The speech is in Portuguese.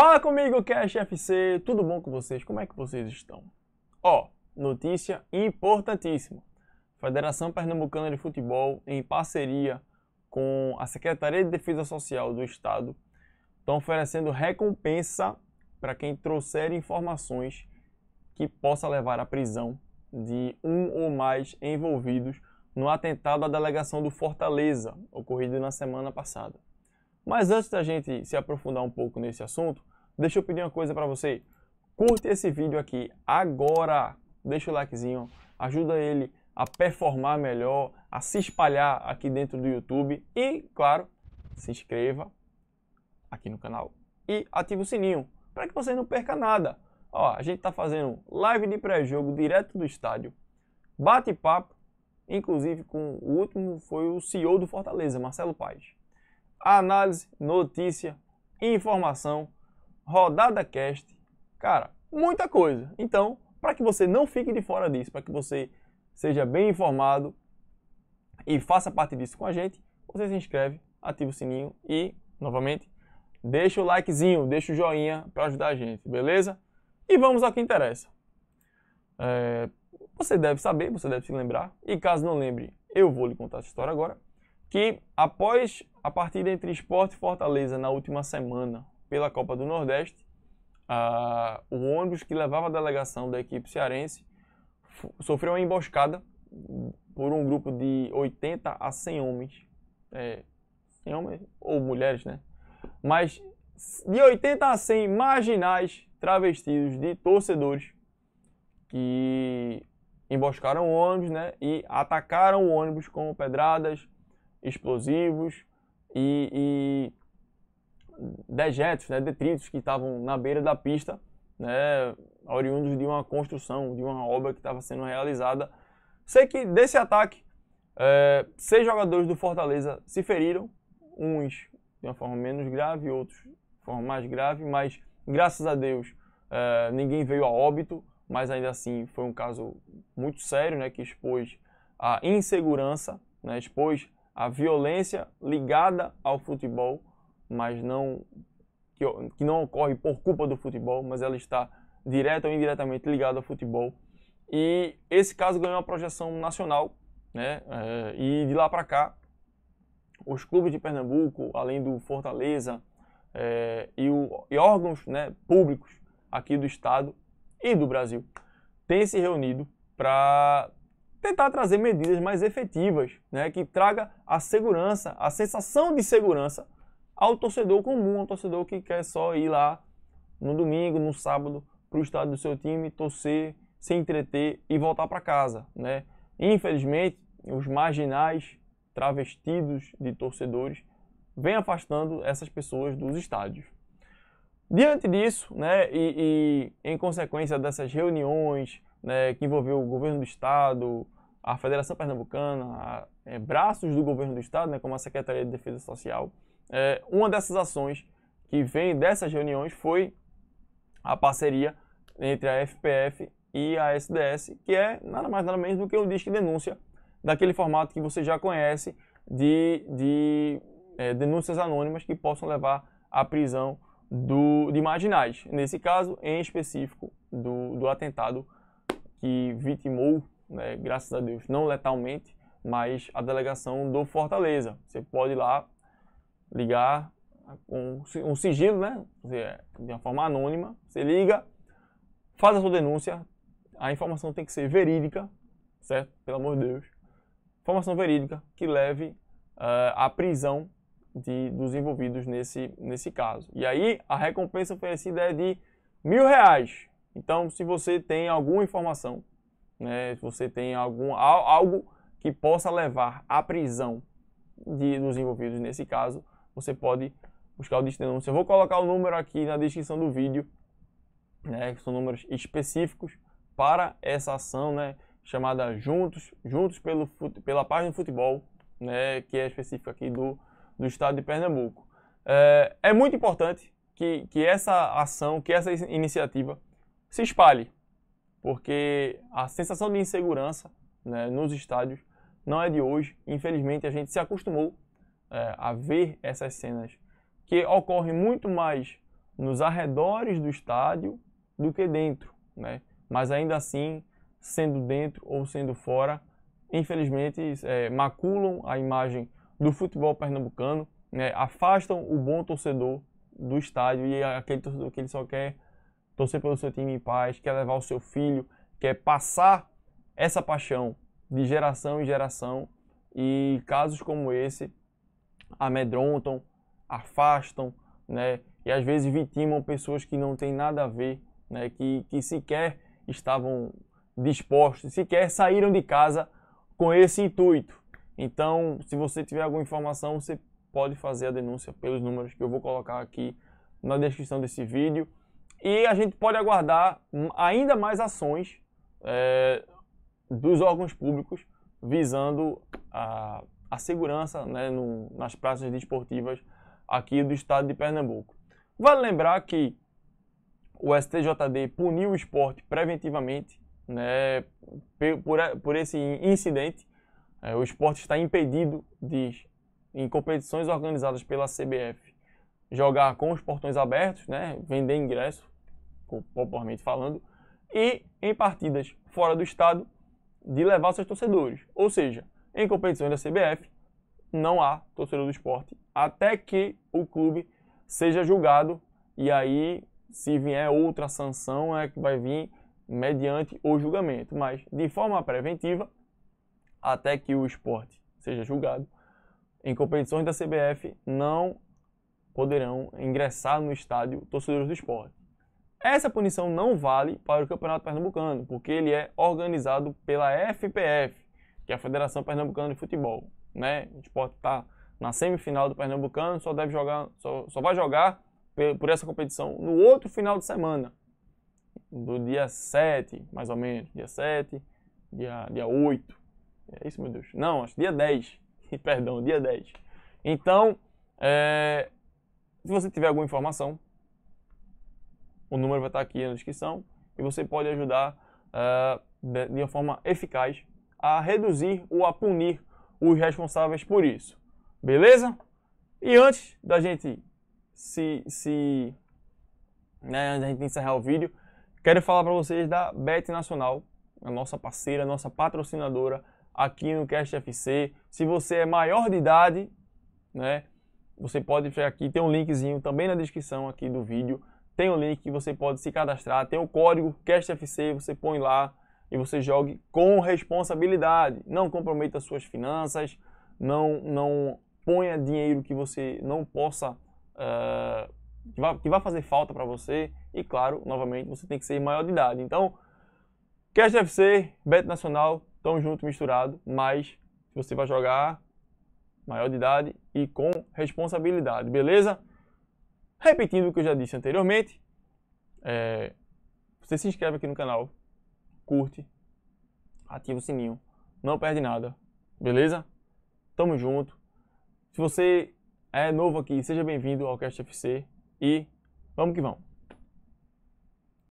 Fala comigo, Cash FC, tudo bom com vocês? Como é que vocês estão? Ó, notícia importantíssima. Federação Pernambucana de Futebol, em parceria com a Secretaria de Defesa Social do Estado, estão oferecendo recompensa para quem trouxer informações que possa levar à prisão de um ou mais envolvidos no atentado à delegação do Fortaleza, ocorrido na semana passada. Mas antes da gente se aprofundar um pouco nesse assunto, deixa eu pedir uma coisa para você. Curte esse vídeo aqui agora, deixa o likezinho, ajuda ele a performar melhor, a se espalhar aqui dentro do YouTube e, claro, se inscreva aqui no canal e ative o sininho para que você não perca nada. Ó, a gente está fazendo live de pré-jogo direto do estádio, bate-papo, inclusive com o último foi o CEO do Fortaleza, Marcelo Paes análise, notícia, informação, rodada cast, cara, muita coisa. Então, para que você não fique de fora disso, para que você seja bem informado e faça parte disso com a gente, você se inscreve, ativa o sininho e, novamente, deixa o likezinho, deixa o joinha para ajudar a gente, beleza? E vamos ao que interessa. É, você deve saber, você deve se lembrar, e caso não lembre, eu vou lhe contar essa história agora que após a partida entre Esporte e Fortaleza na última semana pela Copa do Nordeste, o ônibus que levava a delegação da equipe cearense sofreu uma emboscada por um grupo de 80 a 100 homens, é, 100 homens ou mulheres, né? Mas de 80 a 100 marginais travestidos de torcedores que emboscaram o ônibus, né? E atacaram o ônibus com pedradas, explosivos e, e dejetos, né, detritos que estavam na beira da pista, né, oriundos de uma construção, de uma obra que estava sendo realizada. Sei que desse ataque, é, seis jogadores do Fortaleza se feriram, uns de uma forma menos grave, outros de forma mais grave, mas graças a Deus é, ninguém veio a óbito, mas ainda assim foi um caso muito sério, né, que expôs a insegurança, né, expôs a violência ligada ao futebol, mas não que, que não ocorre por culpa do futebol, mas ela está direta ou indiretamente ligada ao futebol. E esse caso ganhou uma projeção nacional, né? É, e de lá para cá, os clubes de Pernambuco, além do Fortaleza é, e, o, e órgãos né, públicos aqui do estado e do Brasil, têm se reunido para tentar trazer medidas mais efetivas, né, que traga a segurança, a sensação de segurança ao torcedor comum, ao torcedor que quer só ir lá no domingo, no sábado, para o estádio do seu time, torcer, se entreter e voltar para casa. Né? Infelizmente, os marginais travestidos de torcedores vêm afastando essas pessoas dos estádios. Diante disso, né, e, e em consequência dessas reuniões, né, que envolveu o governo do estado, a Federação Pernambucana, a, é, braços do governo do estado, né, como a Secretaria de Defesa Social. É, uma dessas ações que vem dessas reuniões foi a parceria entre a FPF e a SDS, que é nada mais nada menos do que um disque denúncia daquele formato que você já conhece de, de é, denúncias anônimas que possam levar à prisão do, de marginais. Nesse caso, em específico, do, do atentado que vitimou, né, graças a Deus, não letalmente, mas a delegação do Fortaleza. Você pode ir lá ligar com um sigilo, né, de uma forma anônima, você liga, faz a sua denúncia, a informação tem que ser verídica, certo? Pelo amor de Deus. Informação verídica que leve uh, à prisão de, dos envolvidos nesse, nesse caso. E aí a recompensa oferecida é de mil reais. Então, se você tem alguma informação, né, se você tem algum, algo que possa levar à prisão de, dos envolvidos nesse caso, você pode buscar o disco de denúncia. Eu vou colocar o número aqui na descrição do vídeo, né, que são números específicos para essa ação, né, chamada Juntos, Juntos pelo, pela página do futebol, né, que é específica aqui do, do estado de Pernambuco. É, é muito importante que, que essa ação, que essa iniciativa se espalhe, porque a sensação de insegurança né, nos estádios não é de hoje. Infelizmente, a gente se acostumou é, a ver essas cenas que ocorrem muito mais nos arredores do estádio do que dentro, né? Mas ainda assim, sendo dentro ou sendo fora, infelizmente é, maculam a imagem do futebol pernambucano, né? afastam o bom torcedor do estádio e aquele torcedor que ele só quer torcer pelo seu time em paz, quer levar o seu filho, quer passar essa paixão de geração em geração e casos como esse amedrontam, afastam, né? E às vezes vitimam pessoas que não têm nada a ver, né? Que, que sequer estavam dispostos, sequer saíram de casa com esse intuito. Então, se você tiver alguma informação, você pode fazer a denúncia pelos números que eu vou colocar aqui na descrição desse vídeo. E a gente pode aguardar ainda mais ações é, dos órgãos públicos visando a, a segurança né, no, nas praças desportivas aqui do estado de Pernambuco. Vale lembrar que o STJD puniu o esporte preventivamente né, por, por esse incidente. É, o esporte está impedido de, em competições organizadas pela CBF, jogar com os portões abertos, né, vender ingresso, popularmente falando, e em partidas fora do estado, de levar seus torcedores. Ou seja, em competições da CBF, não há torcedor do esporte até que o clube seja julgado e aí, se vier outra sanção, é que vai vir mediante o julgamento. Mas, de forma preventiva, até que o esporte seja julgado, em competições da CBF não poderão ingressar no estádio torcedores do esporte. Essa punição não vale para o Campeonato Pernambucano, porque ele é organizado pela FPF, que é a Federação Pernambucana de Futebol. Né? O esporte está na semifinal do Pernambucano, só deve jogar, só, só vai jogar por essa competição no outro final de semana, do dia 7, mais ou menos, dia 7, dia, dia 8. É isso, meu Deus? Não, acho dia 10. Perdão, dia 10. Então, é, se você tiver alguma informação, o número vai estar aqui na descrição e você pode ajudar uh, de, de uma forma eficaz a reduzir ou a punir os responsáveis por isso. Beleza? E antes da gente se, se né, da gente encerrar o vídeo, quero falar para vocês da Bet Nacional, a nossa parceira, a nossa patrocinadora aqui no Cast FC. Se você é maior de idade, né, você pode chegar aqui, tem um linkzinho também na descrição aqui do vídeo tem o link que você pode se cadastrar, tem o código CastFC, você põe lá e você jogue com responsabilidade. Não comprometa suas finanças, não, não ponha dinheiro que você não possa, uh, que, vai, que fazer falta para você. E claro, novamente, você tem que ser maior de idade. Então, CastFC, Bet Nacional, tão junto, misturado, mas você vai jogar maior de idade e com responsabilidade, beleza? Repetindo o que eu já disse anteriormente, é, você se inscreve aqui no canal, curte, ativa o sininho, não perde nada, beleza? Tamo junto. Se você é novo aqui, seja bem-vindo ao Cast FC e vamos que vamos.